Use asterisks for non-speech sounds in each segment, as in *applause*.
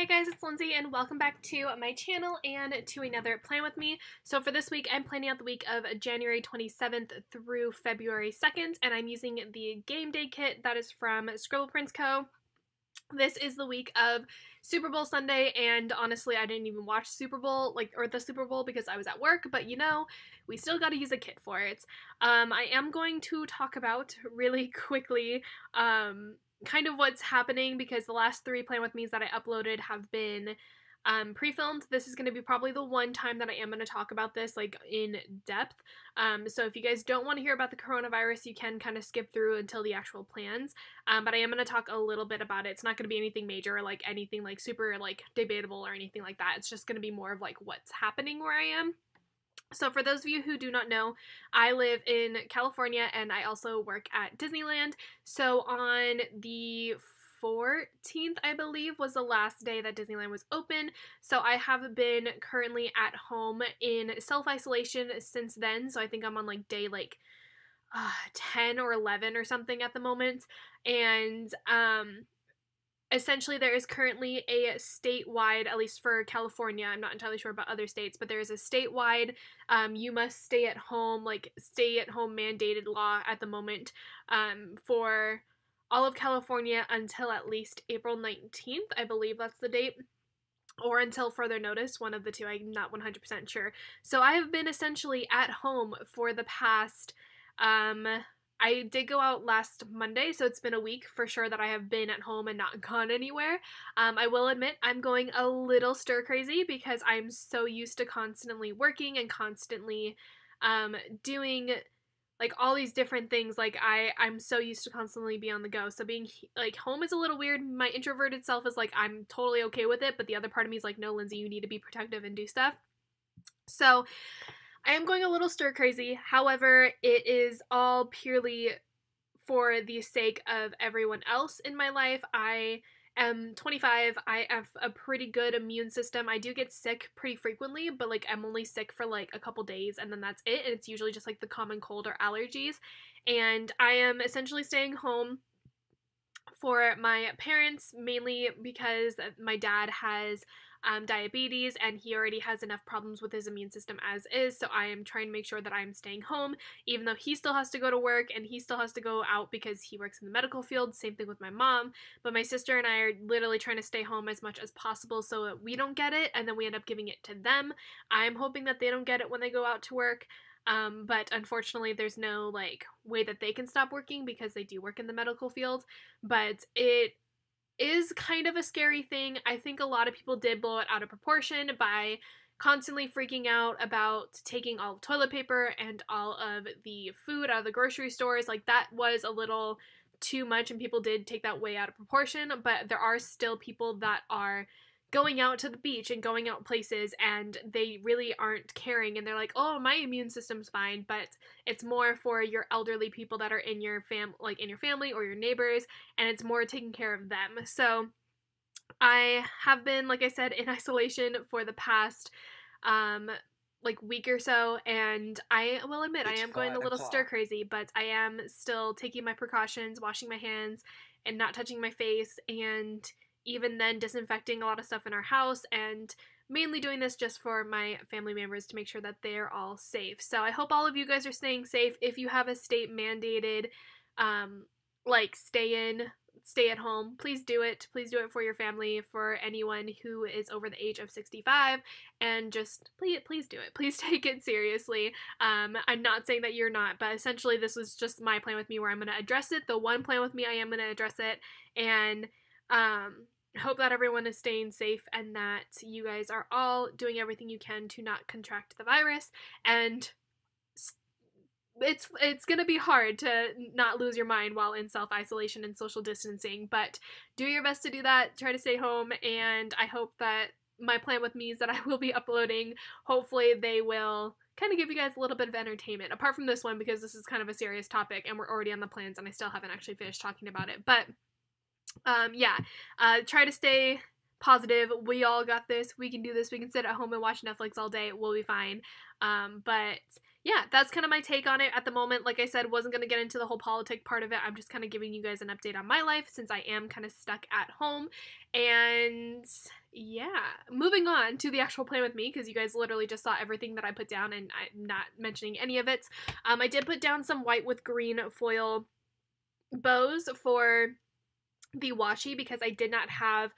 Hey guys, it's Lindsey and welcome back to my channel and to another Plan With Me. So for this week, I'm planning out the week of January 27th through February 2nd and I'm using the game day kit that is from Scribble Prints Co. This is the week of Super Bowl Sunday and honestly I didn't even watch Super Bowl like or the Super Bowl because I was at work but you know we still got to use a kit for it. Um, I am going to talk about really *laughs* quickly um, kind of what's happening because the last three Plan With Me's that I uploaded have been um, pre-filmed. This is going to be probably the one time that I am going to talk about this like in depth. Um, so if you guys don't want to hear about the coronavirus, you can kind of skip through until the actual plans. Um, but I am going to talk a little bit about it. It's not going to be anything major or like anything like super like debatable or anything like that. It's just going to be more of like what's happening where I am. So, for those of you who do not know, I live in California and I also work at Disneyland. So, on the 14th, I believe, was the last day that Disneyland was open. So, I have been currently at home in self isolation since then. So, I think I'm on like day like uh, 10 or 11 or something at the moment. And um, essentially there is currently a statewide at least for california i'm not entirely sure about other states but there is a statewide um, you must stay at home like stay at home mandated law at the moment um, for all of california until at least april 19th i believe that's the date or until further notice, one of the two, I'm not 100% sure. So I have been essentially at home for the past um, I did go out last Monday, so it's been a week for sure that I have been at home and not gone anywhere. Um, I will admit I'm going a little stir crazy because I'm so used to constantly working and constantly um, doing like all these different things. Like I, I'm so used to constantly be on the go. So being like home is a little weird. My introverted self is like I'm totally okay with it, but the other part of me is like, no, Lindsey, you need to be protective and do stuff. So I am going a little stir crazy. However, it is all purely for the sake of everyone else in my life. I am 25. I have a pretty good immune system. I do get sick pretty frequently, but like I'm only sick for like a couple days and then that's it. And it's usually just like the common cold or allergies. And I am essentially staying home for my parents mainly because my dad has um, diabetes and he already has enough problems with his immune system as is. So I am trying to make sure that I'm staying home, even though he still has to go to work and he still has to go out because he works in the medical field. Same thing with my mom. But my sister and I are literally trying to stay home as much as possible so that we don't get it and then we end up giving it to them. I'm hoping that they don't get it when they go out to work. Um, but unfortunately, there's no like way that they can stop working because they do work in the medical field. But it is kind of a scary thing. I think a lot of people did blow it out of proportion by constantly freaking out about taking all of toilet paper and all of the food out of the grocery stores. Like that was a little too much and people did take that way out of proportion, but there are still people that are going out to the beach and going out places and they really aren't caring and they're like oh my immune system's fine but it's more for your elderly people that are in your fam like in your family or your neighbors and it's more taking care of them. So i have been like i said in *laughs* isolation for the past um like week or so and i will admit it's i am going a little stir crazy but i am still taking my precautions washing my hands and not touching my face and even then disinfecting a lot of stuff in our house and mainly doing this just for my family members to make sure that they're all safe. So I hope all of you guys are staying safe. If you have a state mandated um like stay in stay at home please do it please do it for your family for anyone who is over the age of 65 and just please please do it *laughs* please take it seriously um, i'm not saying that you're not but essentially this was just my plan with me where i'm going to address it the one plan with me i am going to address it and um, hope that everyone is staying safe and that you guys are all doing everything you can to not contract the virus. And it's it's going to be hard to not lose your mind while in self-isolation and social distancing but do your best to do that. Try to stay home and i hope that my plan with me is that *laughs* i will be uploading. Hopefully they will kind of give you guys a little bit of entertainment apart from this one because this is kind of a serious topic and we're already on the plans and i still haven't actually finished talking about it. But um, yeah, uh, try to stay positive. We all got this. We can do this. We can sit at home and watch Netflix all day. We'll be fine. Um, but yeah, that's kind of my take on it at the moment. Like I said, wasn't going to get into the whole politic part of it. I'm just kind of giving you guys an update on my life since I am kind of stuck at home. And yeah, moving on to the actual plan with me because you guys literally just saw everything that I put down and I'm not mentioning any of it. Um, I did put down some white with green foil bows for the washi because I did not have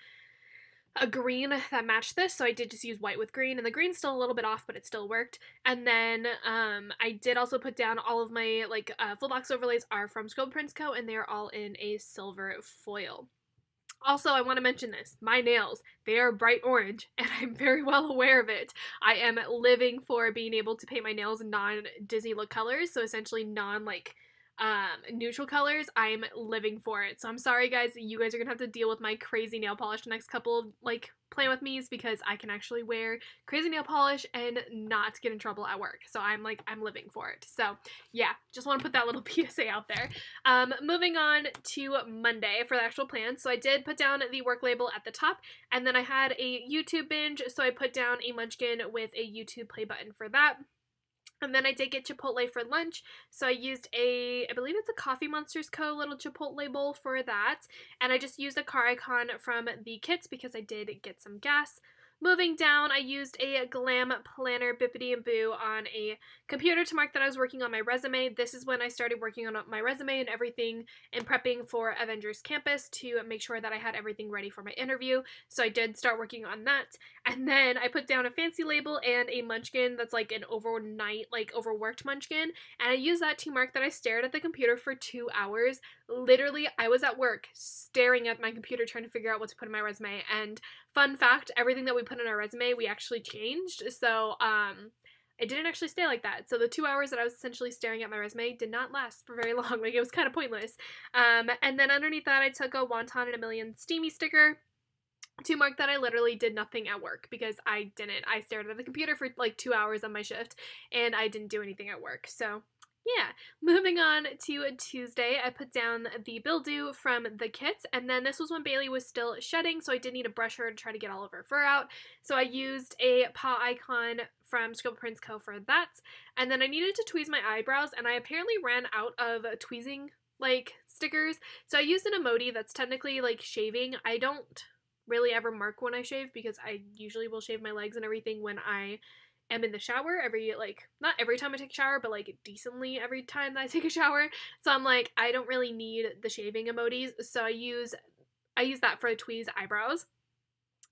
a green that matched this, so I did just use white with green, and the green's still a little bit off, but it still worked. And then um, I did also put down all of my like uh, full box overlays are from Scribble Prints Co. and they're all in a silver foil. Also, I want to mention this. My nails, they are bright orange, *laughs* and I'm very well aware of it. I am living for being able to paint my nails non Disney look colors, so essentially non like um, neutral colors, I'm living for it. So I'm sorry, guys. You guys are gonna have to deal with my crazy nail polish the next couple of like plan with me's because I can actually wear crazy nail polish and not get in trouble at work. So I'm like I'm living for it. So yeah, just want to put that little *laughs* PSA out there. Um, moving on to Monday for the actual plan. So I did put down the work label at the top, and then I had a YouTube binge. So I put down a Munchkin with a YouTube play button for that. And then I did get Chipotle for lunch, so I used a, I believe it's a Coffee Monsterz Co. little Chipotle bowl for that. And I just used a car icon from the kits because I did get some gas. Moving down, I used a Glam Planner Bippity and Boo on a computer to mark that I was working on my resume. This is when I started working on my resume and everything and prepping for Avengers Campus to make sure that I had everything ready for my interview. So I did start working on that. And then I put down a fancy label and a munchkin that's like an overnight, like overworked munchkin. And I used that to mark that I stared at the computer for two hours. Literally, I was at work staring at my computer trying to figure out what to put in my resume. And fun fact everything that we put in our resume we actually changed so um it didn't actually stay like that so the two hours that i was essentially staring at my resume did not last for very *laughs* long like it was kind of pointless um and then underneath that i took a wonton in a million steamy sticker to mark that I literally did nothing at work because I didn't. I stared at the computer for like two hours on my shift and I didn't do anything at work. So yeah, moving on to Tuesday, I put down the bill due from the kits, and then this was when Bailey was still shedding, so I did need a brush her to try to get all of her fur out. So I used a paw icon from Scribble Prints Co. for that, and then I needed to tweeze my eyebrows, and I apparently ran out of tweezing like stickers, so I used an emoji that's technically like shaving. I don't really ever mark when I shave because I usually will shave my legs and everything when I am in the shower every like not every time I take a shower, but like decently every time that I *laughs* take a shower. So I'm like I don't really need the shaving emojis, so I use I use that for a tweeze eyebrows.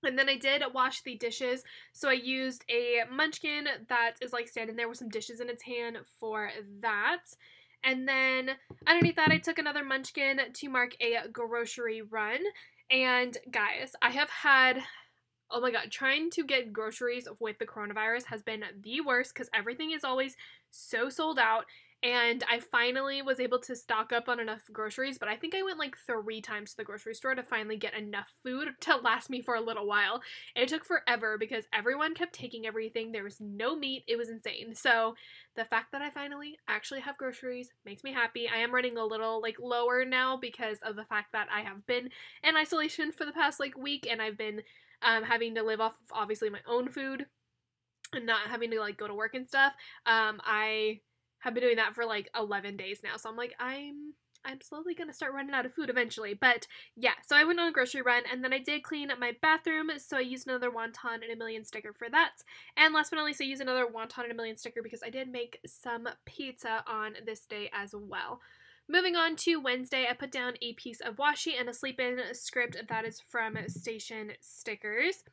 And then I did wash the dishes. So I used a munchkin that is like standing there with some dishes in its hand for that. And then underneath that, I took another munchkin to mark a grocery run. And guys, I have had oh my god, trying to get groceries with the coronavirus has been the worst because everything is always so sold out. And I finally was able to stock up on enough groceries, but I think I went like three times to the grocery store to finally get enough food *laughs* to last me for a little while. It took forever because everyone kept taking everything. There was no meat. It was insane. So the fact that I finally actually have groceries makes me happy. I am running a little like lower now because of the fact that I have been in isolation for the past like week and I've been um, having to live off of obviously my own food and not having to like go to work and stuff. Um, I have been doing that for like 11 days now. So I'm like, I'm I'm slowly gonna start running out of food eventually. But yeah, so I went on a grocery run and then I did clean up my bathroom. So I used another wonton in a million sticker for that. And last but not least, I used another wonton in a million sticker because I did make some pizza on this day as well. Moving on to Wednesday, I put down a piece of washi and a sleep in script that is from Station Stickers.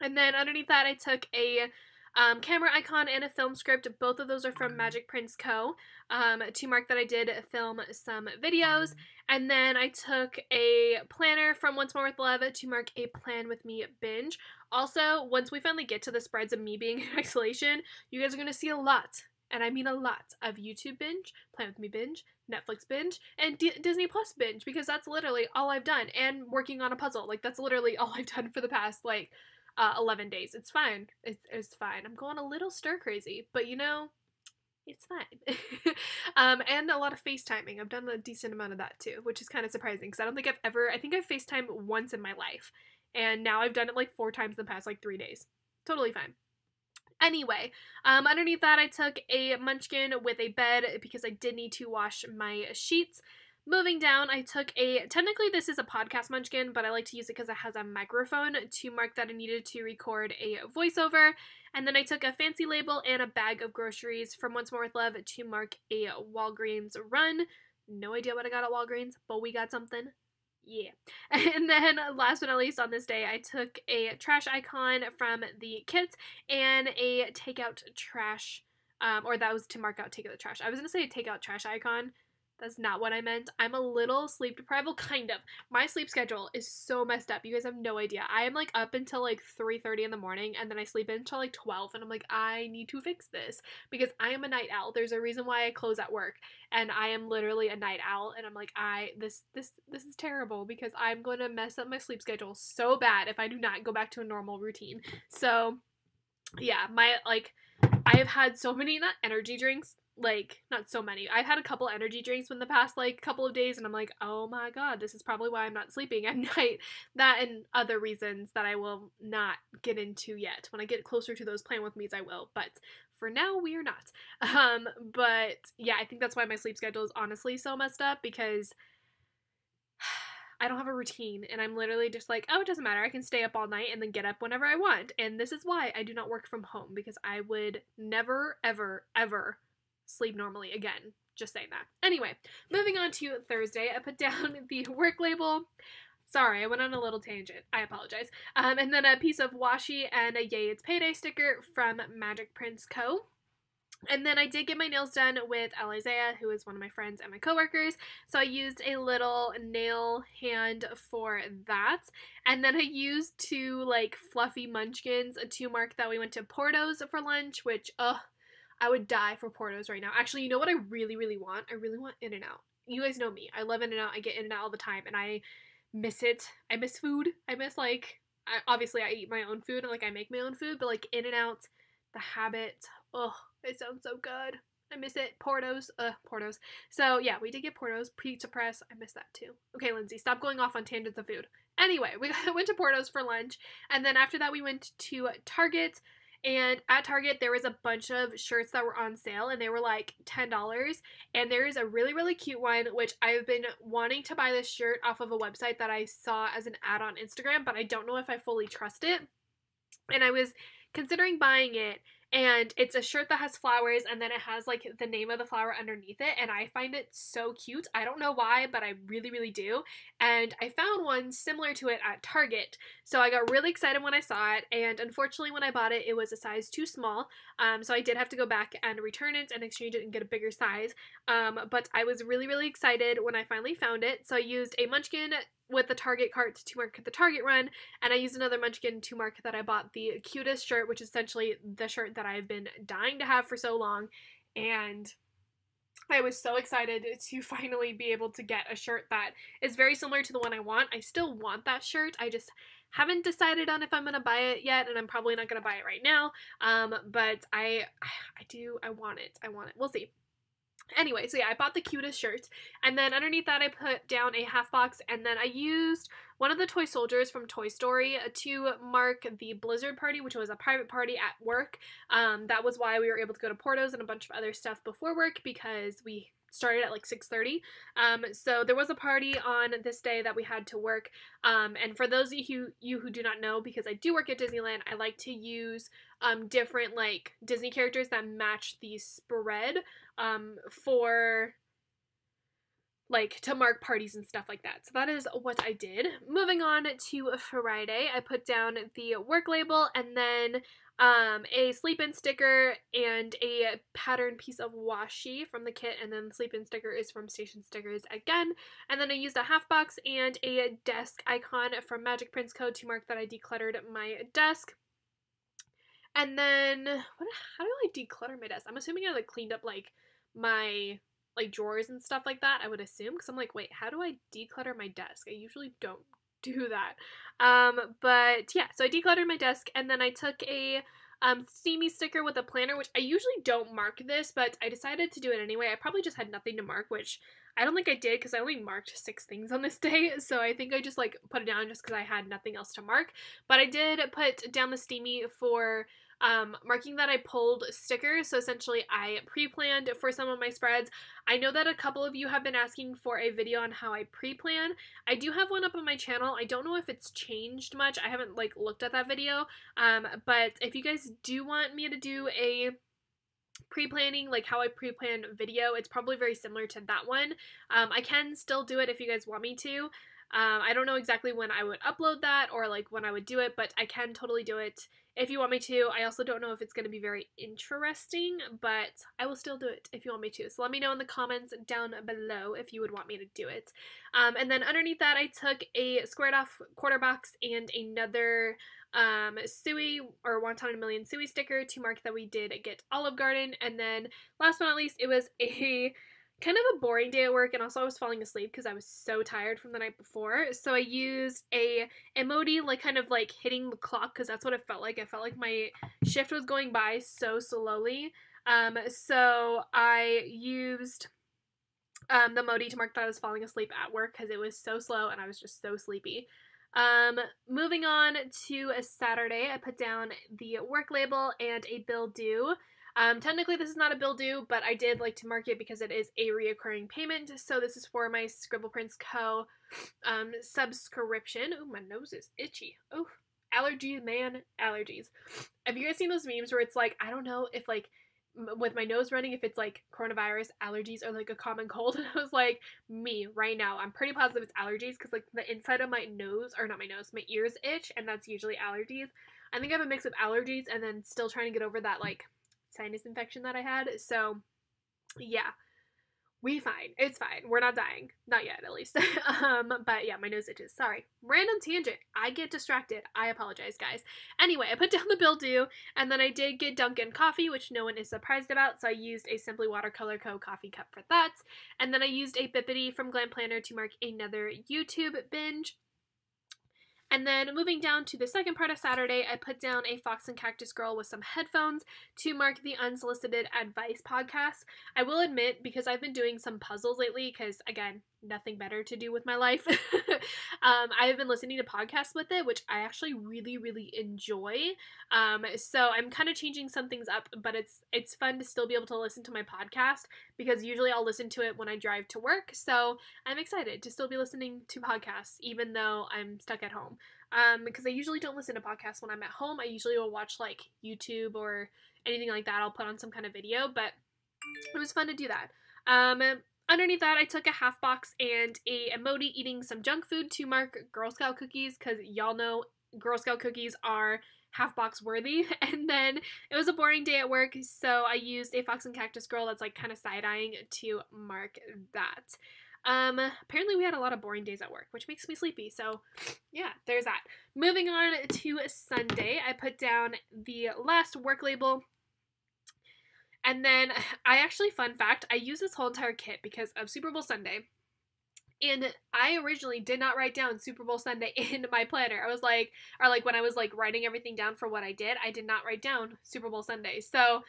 And then underneath that, I took a um, camera icon and a film script. Both of those are from Magic Prints Co. Um, to mark that I did film some videos. And then I took a planner from Once More with Love to mark a Plan With Me binge. Also, once we finally get to the spreads of me being *laughs* in isolation, you guys are going to see a lot and I mean a lot of YouTube binge, Plan With Me binge, Netflix binge, and D- Disney Plus binge because that's literally all I've done. And working on a puzzle, like that's literally *laughs* all I've done for the past like uh, 11 days. It's fine. It's, it's fine. I'm going a little stir crazy, but you know, it's fine. *laughs* um, and a lot of FaceTiming. I've done a decent amount of that too, which is kind of surprising because I don't think I've ever, I think I've FaceTimed once in my life. And now I've done it like four times in the past like three days. Totally fine. Anyway, um, underneath that, I took a munchkin with a bed because I did need to wash my sheets. Moving down, I took a technically this is a podcast munchkin, but I like to use it because it has a microphone to mark that I needed to record a voiceover. And then I took a fancy label and a bag of groceries from Once More with Love to mark a Walgreens run. No idea what I got at Walgreens, but we got something. Yeah. *laughs* And then last but not least on this day, I took a trash icon from the kits and a takeout trash, um, or that was to mark out take out the trash. I was to say takeout trash icon, that's not what I meant. I'm a little sleep deprived. Well, *laughs* kind of. My sleep schedule is so messed up. You guys have no idea. I am like up until like 3:30 in the morning and then I sleep until like 12 and I'm like I need to fix this because I am a night owl. There's a reason why I close at work and I am literally a night owl and I'm like I this this this is terrible because I'm going to mess up my sleep schedule so bad if I do not go back to a normal routine. So, yeah, my like I have had so many energy drinks like not so many. I've had a couple energy drinks in the past like couple of days and I'm like, "Oh my god, this is probably why I'm not sleeping at *laughs* night." That and other reasons that I will not get into yet. When I get closer to those plan with me's I will, but for now we are not. *laughs* Um but yeah, I think that's why my sleep schedule is honestly so messed up because *sighs* I don't have a routine and I'm literally just like, oh, it doesn't matter. I can stay up all night and then get up whenever I want. And this is why I do not work from home because I would never, ever, ever sleep normally again. Just saying that. Anyway, moving on to Thursday, I put *laughs* down the work label. Sorry, I went on a little tangent. I apologize. Um, and then a piece of washi and a Yay It's Payday sticker from Magic Prints Co. And then I did get my nails done with Alizea, who is one of my friends and my coworkers. So I used a little nail hand for that. And then I used two like fluffy munchkins a to mark that we went to Porto's for lunch, which, ugh, I would die for Portos right now. Actually, you know what I really, really want? I really want In and Out. You guys know me. I love In and Out. I get In and Out all the time, and I miss it. I miss food. I miss like I, obviously I eat my own food and like I make my own food, but like In and Out, the habit. Oh, it sounds so good. I miss it. Portos. Uh, Portos. So yeah, we did get Portos. Pizza Press. I miss that too. Okay, Lindsey, stop going off on tangents of food. Anyway, we *laughs* went to Portos for lunch, and then after that we went to Target and at Target, there was a bunch of shirts that were on sale and they were like $10. And there is a really, really cute one, which I've been wanting to buy this shirt off of a website that I saw as an ad on Instagram, but I don't know if I fully trust it. And I was considering buying it and it's a shirt that has flowers and then it has like the name of the flower underneath it and i find it so cute. I don't know why but i really really do. And i found one similar to it at target. So i got really excited when i saw it and unfortunately when i bought it it was a size too small. Um, so i did have to go back and return it and exchange it and get a bigger size. Um, but i was really really excited when i finally found it. So i used a munchkin with the Target cart to mark the Target run, and I used another Munchkin to mark that I bought the cutest shirt, which is essentially the shirt that I've been dying to have for so long, and I was so excited to *laughs* finally be able to get a shirt that is very similar to the one I want. I still want that shirt. I just haven't decided on if I'm gonna buy it yet, and I'm probably not gonna buy it right now. Um, but I, *sighs* I do, I want it. I want it. We'll see. Anyway, so yeah, I bought the cutest shirt, and then underneath that I put down a half box, and then I used one of the toy soldiers from Toy Story to mark the Blizzard party, which was a private party at work. Um, that was why we were able to go to Portos and a bunch of other stuff before work because we started at like 6.30 um, so there was a party on this day that we had to work. Um, and for those of you who, you who do not know because i do work at disneyland i like to use um, different like disney characters that match the spread um, for like to mark parties and stuff like that. So that is what I did. Moving on to Friday, I put down the work label and then um, a sleep in sticker and a pattern piece of washi from the kit, and then the sleep in sticker is from Station Stickers again. And then I used a half box and a desk icon from Magic Prints Co. to mark that I decluttered my desk. And then, what, how do I declutter my desk? I'm assuming I like cleaned up like my like drawers and stuff like that. I would assume because I'm like, wait, how do I declutter my desk? I usually don't *laughs* do that. Um, but yeah, so I decluttered my desk and then I took a um, steamy sticker with a planner, which I usually don't mark this, but I decided to do it anyway. I probably just had nothing to mark, which I don't think I did because I only marked six things on this *laughs* day. So I think I just like put it down just because I had nothing else to mark. But I did put down the steamy for um, marking that I pulled stickers. So essentially, I pre planned for some of my spreads. I know that a couple of you have been asking for a video on how I pre plan. I do have one up on my channel. I don't know if it's changed much. I haven't like looked at that video. Um, but if you guys do want me to do a pre-planning like how i pre-plan video it's probably very similar to that one um, i can still do it if you guys want me to um, I don't know exactly when I would upload that or like when I would do it, but I can totally do it if you want me to. I also don't know if it's going to be very interesting, but I will still do it if you want me to. So let me know in the comments down below if you would want me to do it. Um, and then underneath that, I took a squared off quarter box and another um, Suey or Wonton in a Million Suey sticker to mark that we did get Olive Garden. And then last but not least, it was a kind of a boring day at work and also I was falling asleep because I was so tired from the night before. So I used a emoji like kind of like hitting the clock because that's what it felt like. I felt like my shift was going by so slowly. Um, so I used um, the emoji to mark that I was falling asleep at work because it was so slow and I was just so sleepy. Um, moving on to a Saturday, I put down the work label and a bill due. Um, technically, this is not a bill due, but I did like to mark it because it is a reoccurring payment. So this is for my Scribble Prints Co. Um, subscription. Oh, my nose is itchy. Oh, allergy man, allergies. Have you guys seen those memes where it's like, I don't know if like with my nose running if it's like coronavirus allergies or like a common cold *laughs* and i was like me right now i'm pretty positive it's allergies because like the inside of my nose or not my nose my ears itch and that's usually allergies i think i have a mix of allergies and then still trying to get over that like sinus infection that I had. So, yeah, we fine. It's fine. We're not dying. Not yet, at least. *laughs* um, but yeah, my nose itches. Sorry. Random tangent. I get distracted. I apologize, guys. Anyway, I put *laughs* down the bill due, and then I did get Dunkin' coffee, which no one is surprised about. So I used a Simply Watercolor Co. coffee cup for that. And then I used a Bippity from Glam Planner to mark another YouTube binge. And then moving down to the second part of Saturday, I put down a Fox and Cactus Girl with some headphones to mark the Unsolicited Advice podcast. I will admit, because I've been doing some puzzles lately, because again, nothing better to do with my life, *laughs* um, I've been listening to podcasts with it, which I actually really, really enjoy. Um, so I'm kind of changing some things up, but it's it's fun to still be able to listen to my podcast because usually I'll listen to it when I drive to work. So I'm excited to still be listening to podcasts, even though I'm stuck at home um, because I usually don't listen to podcasts when I'm at home. I usually will watch like YouTube or anything like that. I'll put on some kind of video, but it was fun to do that. Um, underneath that, I took a half box and a emoji eating some junk food to mark Girl Scout cookies because y'all know Girl Scout cookies are half box worthy. *laughs* And then it was a boring day at work, so I used a Fox and Cactus Girl that's like kind of side eyeing to mark that. Um, apparently we had a lot of boring days at work, which makes me sleepy. So, yeah, there's that. Moving on to Sunday, I put down the last work label. And then *sighs* I actually, fun fact, I used this whole entire kit because of Super Bowl Sunday. And I originally did not write down Super Bowl Sunday *laughs* in my planner. I was like, or like when I was like writing everything down for what I did, I did not write down Super Bowl Sunday. So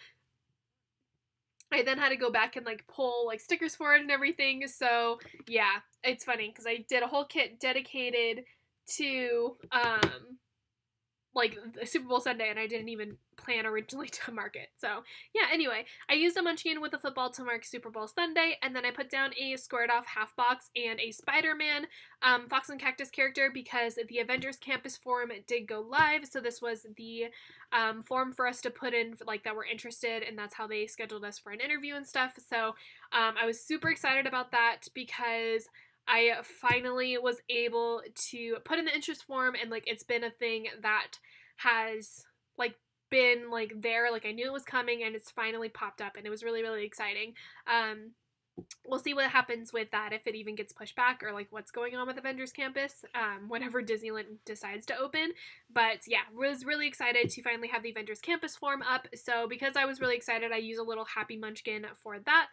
I then had to go back and like pull like stickers for it and everything. So yeah, it's funny because I did a whole kit dedicated to um like Super Bowl Sunday, and I didn't even plan originally *laughs* to mark it. So yeah, anyway, I used a munchkin with a football to mark Super Bowl Sunday, and then I put down a squared off half box and a Spider-Man um, Fox and Cactus character because the Avengers Campus form did go live. So this was the um, form for us to put in, like that we're interested, and that's how they scheduled us for an interview and stuff. So um, I was super excited about that because I finally was able to put in the interest form and like it's been a thing that has like been like there like I knew it was coming and it's finally popped up and it was really really exciting. Um we'll see what happens with that if it even gets pushed back or like what's going on with Avengers Campus um, *laughs* whenever Disneyland decides to open. But yeah, was really excited to finally have the Avengers Campus form up. So because I was really excited, I use a little Happy Munchkin for that.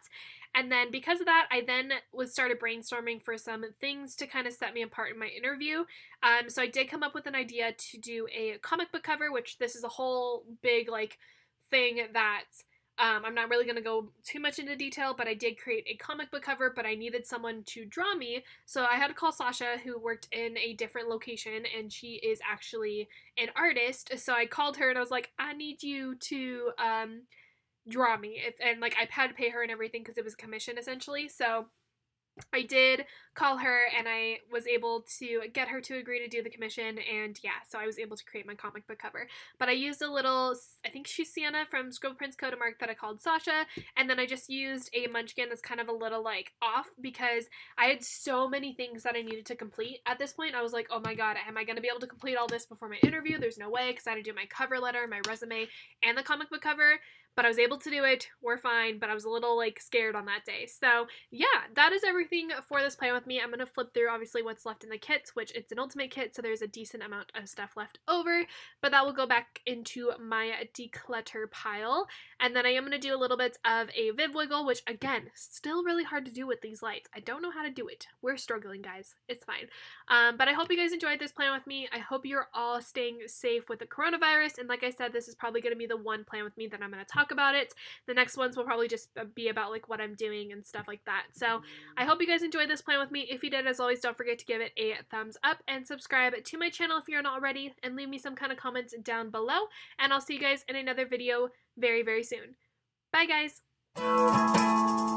And then because of that, I then was started brainstorming for some things to kind of set me apart in my interview. Um, so I did come up with an idea to do a comic book cover, which this is a whole big like thing that Um, I'm not really going to go too much into detail, but I did create a comic book cover, but I needed someone to draw me. So I had to call Sasha, who worked in a different location, and she is actually an artist. So I called her and I was like, I need you to um, draw me. If, and like I had to pay her and everything because it was a commission essentially. So I did call her and I was able to get her to agree to do the commission and yeah, so I was able to create my comic book cover. But I used a little, I think she's Sienna from Scribble Prints Code Mark that I called Sasha and then I just used a munchkin that's kind of a little like off because I had so many things that I needed to complete at this point. I was like, oh my god, am I going to be able to complete all this before my interview? There's no way because I had to do my cover letter, my resume, and the comic book cover but I was able to do it. We're fine, but I was a little like scared on that day. So yeah, that is everything for this plan with me. I'm gonna flip through obviously what's left in the kits, which it's an ultimate kit, so there's a decent amount of stuff left over, but that will go back into my declutter pile. And then I am gonna do a little bit of a Viv Wiggle, which again, still really hard to do with these lights. I don't know how to do it. We're struggling, guys. It's fine. Um, but I hope you guys enjoyed this plan with me. I hope you're all staying safe with the coronavirus. And like I said, this is probably gonna be the one plan with me that I'm gonna talk talk about it. The next ones will probably just uh, be about like what I'm doing and stuff like that. So I hope you guys enjoyed this plan with me. If you did, as always, don't forget to give it a thumbs up and subscribe to my channel if you're not already and leave me some kind of comments down below. And I'll see you guys in another video very, very soon. Bye, guys!